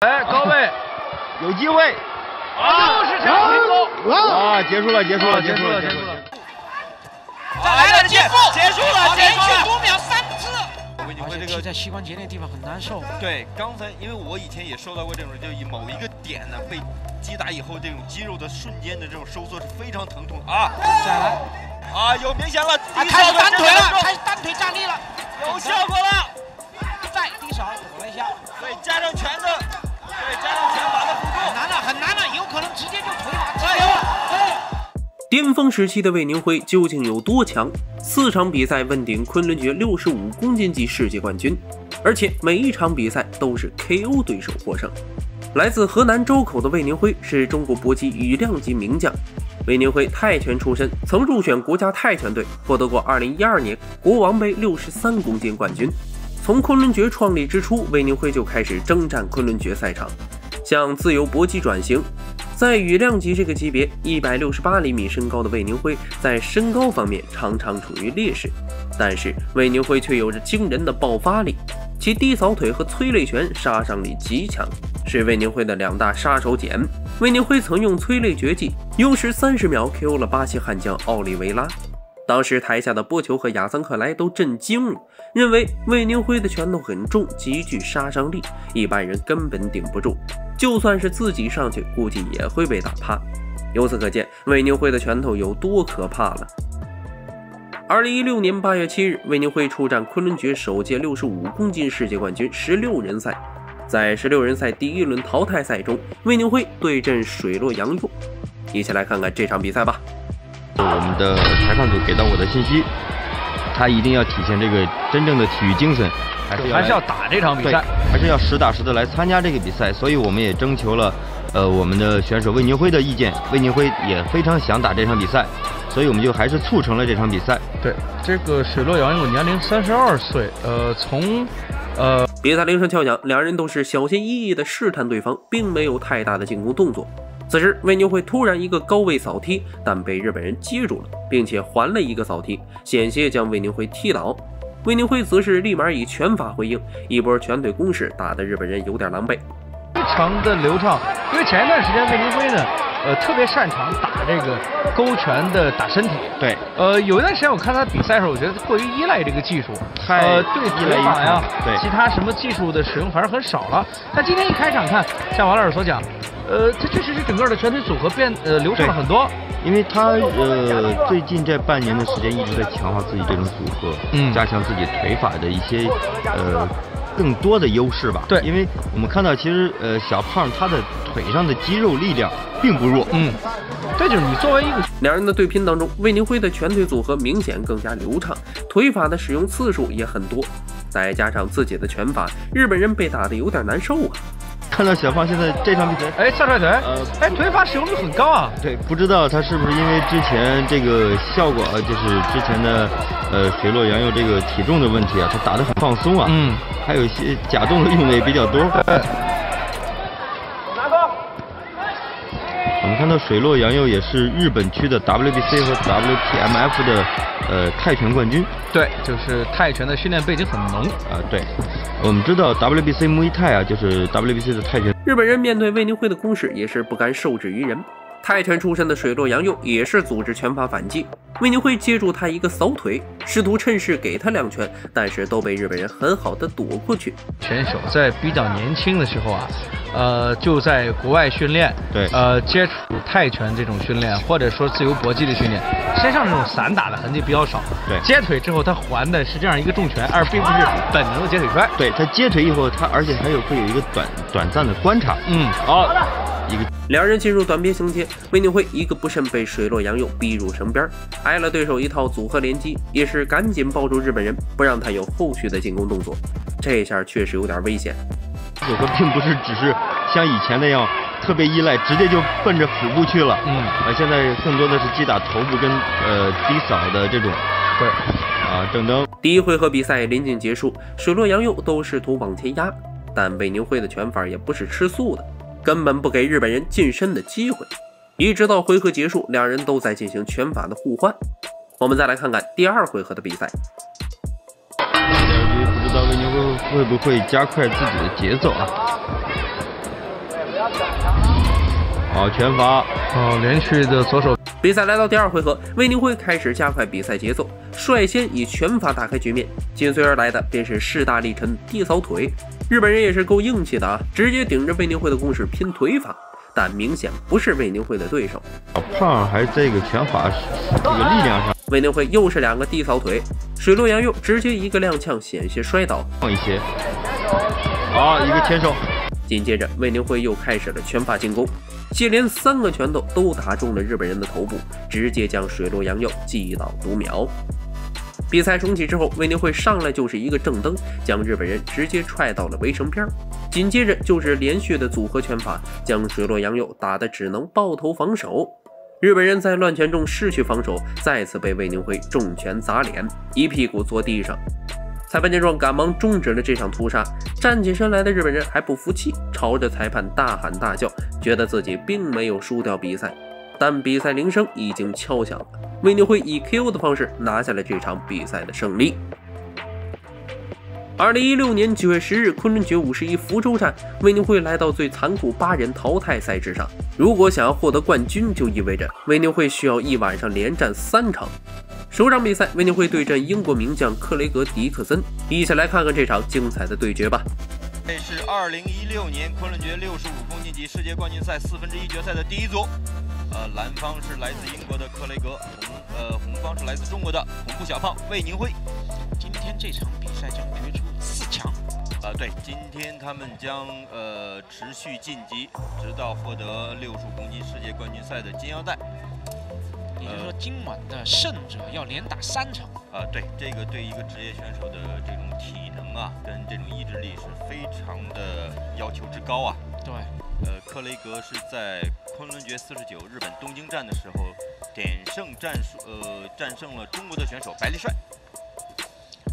哎，高位有机会，啊，又是这样成功，啊，结束了，结束了，结束了，结束了。来了，结束，结束了，连续读秒三次。为你说这个在膝关节那地方很难受。对，刚才因为我以前也受到过这种，就以某一个点呢被击打以后，这种肌肉的瞬间的这种收缩是非常疼痛啊。再来，啊，有明显了，啊，开始单腿了，开始单腿站立了，有效果了。再低手躲了一下，对，加上拳的，巅峰时期的魏宁辉究竟有多强？四场比赛问鼎昆仑决六十五公斤级世界冠军，而且每一场比赛都是 KO 对手获胜。来自河南周口的魏宁辉是中国搏击羽量级名将。魏宁辉泰拳出身，曾入选国家泰拳队，获得过2012年国王杯63公斤冠军。从昆仑决创立之初，魏宁辉就开始征战昆仑决赛场，向自由搏击转型。在羽量级这个级别，一百六十八厘米身高的魏宁辉在身高方面常常处于劣势，但是魏宁辉却有着惊人的爆发力，其低扫腿和催泪拳杀伤力极强，是魏宁辉的两大杀手锏。魏宁辉曾用催泪绝技，用时三十秒 KO 了巴西悍将奥利维拉。当时台下的波球和亚桑克莱都震惊了，认为魏宁辉的拳头很重，极具杀伤力，一般人根本顶不住，就算是自己上去，估计也会被打趴。由此可见，魏宁辉的拳头有多可怕了。二零一六年八月七日，魏宁辉出战昆仑决首届六十五公斤世界冠军十六人赛，在十六人赛第一轮淘汰赛中，魏宁辉对阵水落杨佑。一起来看看这场比赛吧。我们的裁判组给到我的信息，他一定要体现这个真正的体育精神，还是要还是要打这场比赛，还是要实打实的来参加这个比赛。所以我们也征求了，呃，我们的选手魏宁辉的意见。魏宁辉也非常想打这场比赛，所以我们就还是促成了这场比赛。对，这个水洛阳有年龄三十二岁，呃，从呃比赛铃声敲响，两人都是小心翼翼地试探对方，并没有太大的进攻动作。此时，魏宁辉突然一个高位扫踢，但被日本人接住了，并且还了一个扫踢，险些将魏宁辉踢倒。魏宁辉则是立马以拳法回应，一波拳腿攻势打得日本人有点狼狈。非常的流畅，因为前一段时间魏宁辉呢，呃，特别擅长打这个勾拳的打身体。对，呃，有一段时间我看他比赛的时候，我觉得过于依赖这个技术，太呃，对依赖法呀，对其他什么技术的使用反而很少了。但今天一开场看，像王老师所讲，呃，他确实是整个的拳腿组合变呃流畅了很多。因为他呃最近这半年的时间一直在强化自己这种组合，嗯加强自己腿法的一些呃更多的优势吧。对因为我们看到其实呃小胖他的腿上的肌肉力量并不弱，嗯，这就是你作为一个两人的对拼当中，魏宁辉的拳腿组合明显更加流畅，腿法的使用次数也很多，再加上自己的拳法，日本人被打得有点难受啊。看到小胖现在这场比赛。哎下踹腿，呃哎腿法使用率很高啊。对，不知道他是不是因为之前这个效果，呃就是之前的呃水落杨佑这个体重的问题啊，他打得很放松啊，嗯，还有一些假动作用的也比较多。我们看到水落杨佑也是日本区的 WBC 和 WPMF 的呃泰拳冠军对，就是泰拳的训练背景很浓。啊，对，我们知道 WBC 木伊泰啊，就是 WBC 的泰拳日本人面对卫宁辉的攻势也是不甘受制于人。泰拳出身的水落杨佑也是组织拳法反击，魏宁辉接住他一个扫腿，试图趁势给他两拳，但是都被日本人很好的躲过去。选手在比较年轻的时候啊，呃，就在国外训练，对呃，接触泰拳这种训练，或者说自由搏击的训练，身上这种散打的痕迹比较少。对接腿之后他还的是这样一个重拳，而并不是本能的接腿摔。对他接腿以后，他而且还有会有一个短短暂的观察，嗯，好，一个两人进入短边相接，魏宁辉一个不慎被水落杨佑逼入绳边，挨了对手一套组合连击，也是赶紧抱住日本人，不让他有后续的进攻动作。这下确实有点危险。组合并不是只是像以前那样特别依赖，直接就奔着腹部去了。嗯啊，现在更多的是击打头部跟呃低扫的这种对，啊，等等。第一回合比赛临近结束，水落杨佑都试图往前压，但魏宁辉的拳法也不是吃素的，根本不给日本人近身的机会。一直到回合结束，两人都在进行拳法的互换。我们再来看看第二回合的比赛。第二局不知道魏宁会会不会加快自己的节奏啊？好拳法，哦，连续的左手。比赛来到第二回合，魏宁辉开始加快比赛节奏，率先以拳法打开局面，紧随而来的便是势大力沉地扫腿。日本人也是够硬气的啊，直接顶着魏宁会的攻势拼腿法，但明显不是魏宁会的对手。小胖还这个拳法这个力量上，魏宁会又是两个地扫腿，水陆洋佑直接一个踉跄，险些摔倒。放一些，好一个牵手。紧接着，魏宁会又开始了拳法进攻，接连三个拳头都打中了日本人的头部，直接将水陆洋佑击倒读秒。比赛重启之后，魏宁辉上来就是一个正蹬，将日本人直接踹到了围绳边紧接着就是连续的组合拳法，将水落洋佑打得只能抱头防守。日本人在乱拳中失去防守，再次被魏宁辉重拳砸脸，一屁股坐地上。裁判见状，赶忙终止了这场屠杀。站起身来的日本人还不服气，朝着裁判大喊大叫，觉得自己并没有输掉比赛。但比赛铃声已经敲响了，魏宁会以 KO 的方式拿下了这场比赛的胜利。二零一六年九月十日，昆仑决五十一福州站，魏宁会来到最残酷八人淘汰赛之上。如果想要获得冠军，就意味着魏宁会需要一晚上连战三场。首场比赛，魏宁会对阵英国名将克雷格·迪克森，一起来看看这场精彩的对决吧。这是二零一六年昆仑决六十五公斤级世界冠军赛四分之一决赛的第一组。呃，蓝方是来自英国的克雷格，红呃红方是来自中国的红裤小胖魏宁辉。今天这场比赛将决出四强。啊，对，今天他们将呃持续晋级，直到获得六十五公斤世界冠军赛的金腰带。也就是说，今晚的胜者要连打三场。啊，对，这个对一个职业选手的这种体能啊，跟这种意志力是非常的要求之高啊。对，呃，克雷格是在昆仑决四十九日本东京站的时候，点胜战术，呃，战胜了中国的选手白利帅。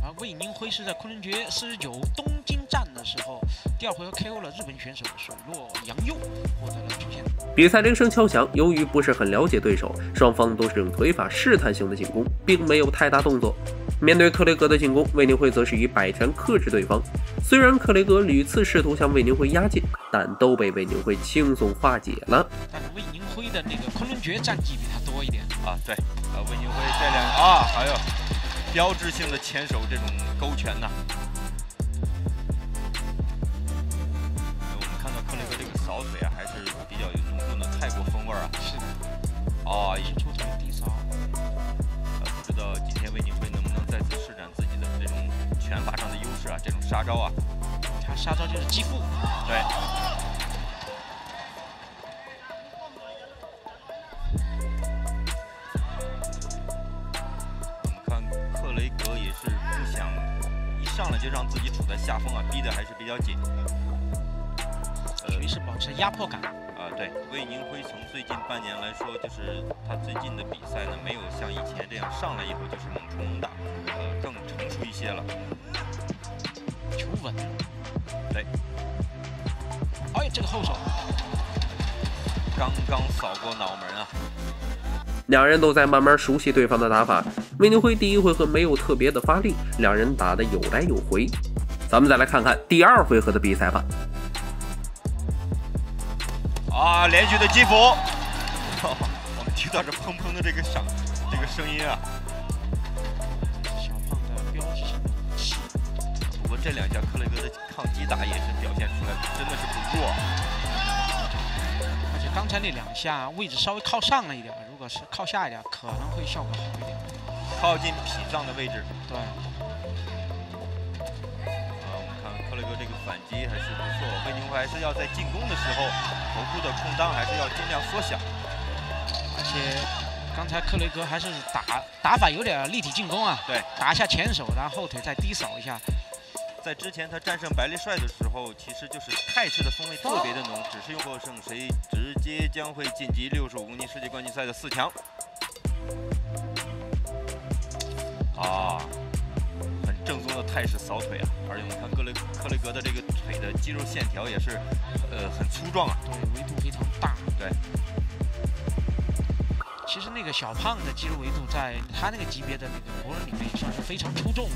而魏宁辉是在昆仑决四十九东京站的时候，第二回合 KO 了日本选手水落洋佑，获得了出线。比赛铃声敲响，由于不是很了解对手，双方都是用腿法试探性的进攻，并没有太大动作。面对克雷格的进攻，魏宁辉则是以摆拳克制对方。虽然克雷格屡次试图向魏宁辉压境，但都被魏宁辉轻松化解了。但是魏宁辉的那个昆仑决战绩比他多一点啊，对，啊，魏宁辉这两啊，还有。标志性的前手这种勾拳呐，我们看到克雷格这个扫腿啊，还是比较有浓重的泰国风味啊。是的。哦，一出腿低扫。呃，不知道今天魏宁辉能再次施展自己的这种拳法上的优势啊，这种杀招啊。他杀招就是击腹。对看克雷格也是不想一。上来就让自己处在下风啊，逼得还是比较紧，属于是保持压迫感啊。对，魏宁辉从最近半年来说，就是他最近的比赛呢，没有像以前这样上来以后就是猛冲猛打，些了。求稳。对。哎，这个后手，刚刚扫过脑门啊。两人都在慢慢熟悉对方的打法。魏宁辉第一回合没有特别的发力，两人打的有来有回。咱们再来看看第二回合的比赛吧。啊，连续的击服，我们听到这砰砰的这个响，这个声音啊。这两下克雷格的抗击打也是表现出来，真的是不弱。而且刚才那两下位置稍微靠上了一点。如果是靠下一点，可能会效果好一点。靠近脾脏的位置。对。啊，我们看克雷格这个反击还是不错。魏宁辉还是要在进攻的时候，头部的空当还是要尽量缩小。而且刚才克雷格还是打打法有点立体进攻啊。对。打一下前手，然后后腿再低扫一下。在之前他战胜白利帅的时候，其实就是泰式的风味特别的浓，只是用获胜谁直接将会晋级六十五公斤世界冠军赛的四强。啊，很正宗的泰式扫腿啊！而且我们看克雷克雷格的这个腿的肌肉线条也是，呃，很粗壮啊。对，维度非常大。对。其实那个小胖的肌肉维度，在他那个级别的那个国人里面也算是非常出众的。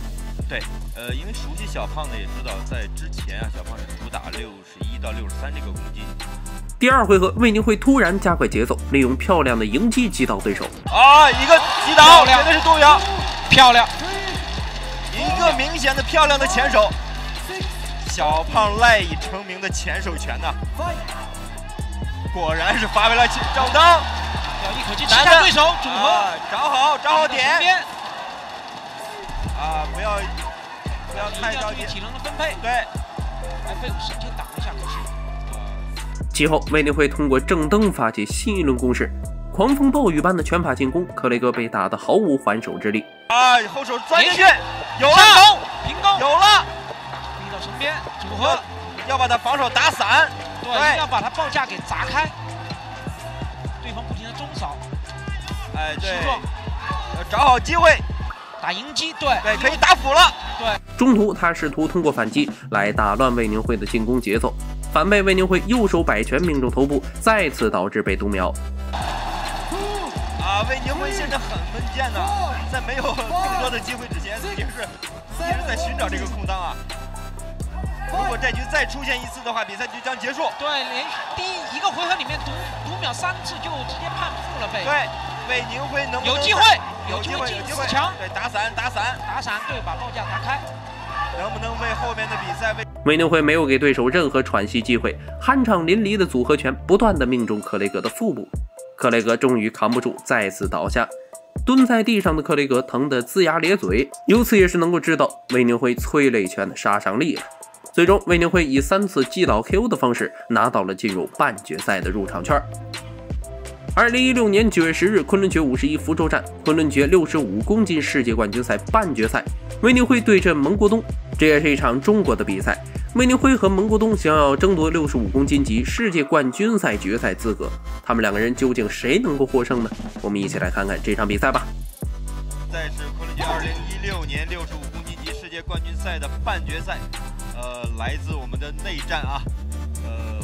对，呃，因为熟悉小胖的也知道，在之前啊，小胖是主打六十一到六十三这个公斤，第二回合，魏宁会突然加快节奏，利用漂亮的迎击击倒对手。啊，一个击倒，绝对是杜苗，漂亮，一个明显的漂亮的前手。小胖赖以成名的前手拳呐，果然是发挥了赵当，要一口气吃下对手组合，找好找好点。啊，不要不要太着急，体能的分配。对，哎，被我神前挡一下，可惜。其后，魏宁辉通过正蹬发起新一轮攻势，狂风暴雨般的拳法进攻，克雷格被打得毫无还手之力。啊，后手钻进去，有了，平攻，有了，逼到身边，组合，要把他防守打散，对，要把他报价给砸开。哎，对，要找好机会。打迎击，对对，可以打辅了。对，中途他试图通过反击来打乱魏宁辉的进攻节奏，反被魏宁辉右手摆拳命中头部，再次导致被读秒。啊，魏宁辉现在很稳健呢，在没有更多的机会之前，也是一直在寻找这个空档啊。如果这局再出现一次的话，比赛就将结束。对，连第一个回合里面读读秒三次，就直接判负了呗。对，魏宁辉能有机会。有机会，有机会！强，对，打散，打散，打散，对，把报价打开。能不能为后面的比赛为？魏宁辉没有给对手任何喘息机会，酣畅淋漓的组合拳不断的命中克雷格的腹部，克雷格终于扛不住，再次倒下。蹲在地上的克雷格疼得龇牙咧嘴，由此也是能够知道魏宁辉催泪拳的杀伤力了。最终，魏宁辉以三次击倒 KO 的方式拿到了进入半决赛的入场券。二零一六年九月十日，昆仑决五十一福州站，昆仑决六十五公斤世界冠军赛半决赛，魏宁辉对阵蒙国东，这也是一场中国的比赛。魏宁辉和蒙国东想要争夺六十五公斤级世界冠军赛决赛资格，他们两个人究竟谁能够获胜呢？我们一起来看看这场比赛吧。赛是昆仑决二零一六年六十五公斤级世界冠军赛的半决赛，呃，来自我们的内战啊，呃，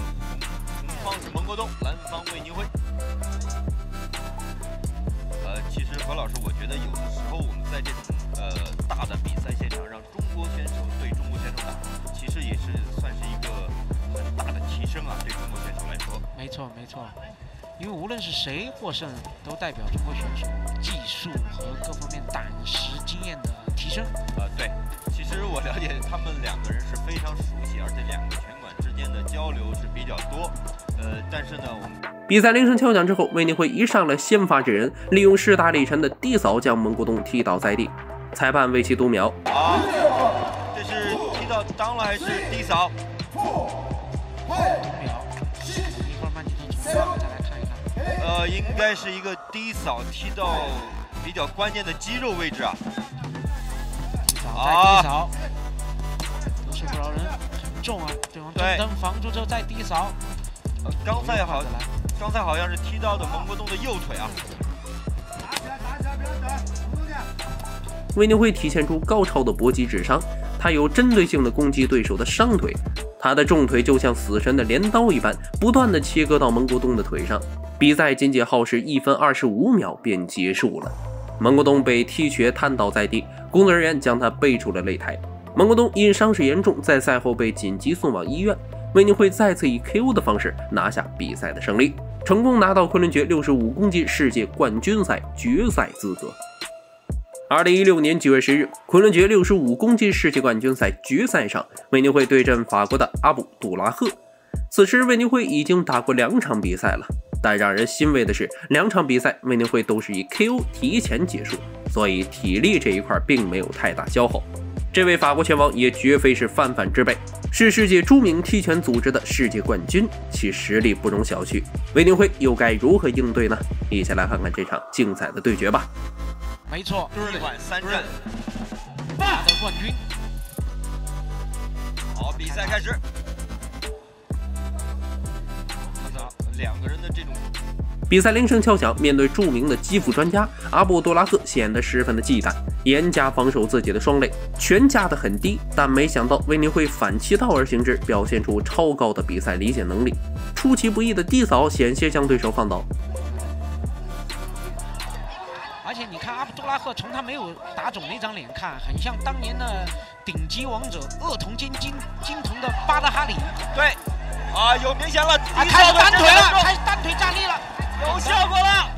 红方是蒙国东，蓝方魏宁辉。其实何老师，我觉得有的时候我们在这种呃大的比赛现场，让中国选手对中国选手打，其实也是算是一个很大的提升啊，对中国选手来说。没错没错，因为无论是谁获胜，都代表中国选手技术和各方面胆识经验的提升。呃，对，其实我了解他们两个人是非常熟悉，而且两个拳馆之间的交流是比较多。呃，但是呢，我们。比赛铃声敲响之后，魏宁辉一上来先发制人，利用势大力沉的低扫将蒙古东踢倒在地。裁判为其读秒。啊，这是踢到裆了还是低扫？读秒。一会儿慢镜头重放再来看一看。呃，应该是一个低扫踢到比较关键的肌肉位置啊。低扫再低扫，得势不饶人，很重啊！对方正蹬防住之后再低扫。呃，刚才好。刚才好像是踢到的蒙国东的右腿啊！打起来，打起来，不要等，魏宁辉体现出高超的搏击智商，他有针对性的攻击对手的伤腿，他的重腿就像死神的镰刀一般，不断的切割到蒙国东的腿上。比赛仅仅耗时一分二十五秒便结束了，蒙国东被踢瘸瘫倒在地，工作人员将他背出了擂台。蒙国东因伤势严重，在赛后被紧急送往医院。魏宁辉再次以 KO 的方式拿下比赛的胜利。成功拿到昆仑决六十五公斤世界冠军赛决赛资格。二零一六年九月十日，昆仑决六十五公斤世界冠军赛决赛上，魏宁辉对阵法国的阿布杜拉赫。此时，魏宁辉已经打过两场比赛了，但让人欣慰的是，两场比赛魏宁辉都是以 KO 提前结束，所以体力这一块并没有太大消耗。这位法国拳王也绝非是泛泛之辈，是世界著名踢拳组织的世界冠军，其实力不容小觑。韦宁辉又该如何应对呢？一起来看看这场精彩的对决吧。没错，一晚三战，拿的冠军。好，比赛开始。看两个人。比赛铃声敲响，面对著名的基辅专家阿布多拉赫，显得十分的忌惮，严加防守自己的双肋，拳架得很低。但没想到威尼会反其道而行之，表现出超高的比赛理解能力，出其不意的低扫险些将对手放倒。而且你看阿布多拉赫，从他没有打肿那张脸看，很像当年的顶级王者——恶童兼金金童的巴德哈里。对，啊，有明显了，开始单腿了，开始单腿站立了，有效果了。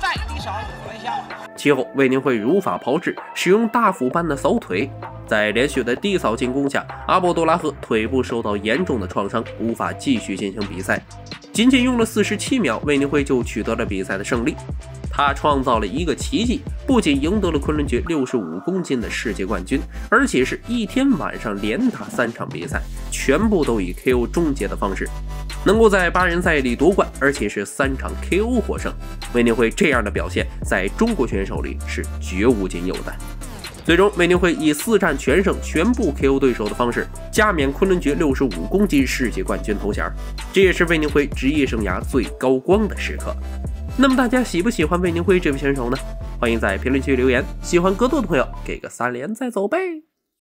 再低扫了一下。其后，魏宁辉如法炮制，使用大斧般的扫腿，在连续的地扫进攻下，阿波多拉赫腿部受到严重的创伤，无法继续进行比赛。仅仅用了四十七秒，魏宁辉就取得了比赛的胜利。他创造了一个奇迹，不仅赢得了昆仑决六十五公斤的世界冠军，而且是一天晚上连打三场比赛，全部都以 KO 终结的方式，能够在八人赛里夺冠，而且是三场 KO 获胜。魏宁辉这样的表现，在中国选手里是绝无仅有的。最终，魏宁辉以四战全胜、全部 KO 对手的方式，加冕昆仑决六十五公斤世界冠军头衔。这也是魏宁辉职业生涯最高光的时刻。那么大家喜不喜欢魏宁辉这位选手呢？欢迎在评论区留言。喜欢格斗的朋友给个三连再走呗。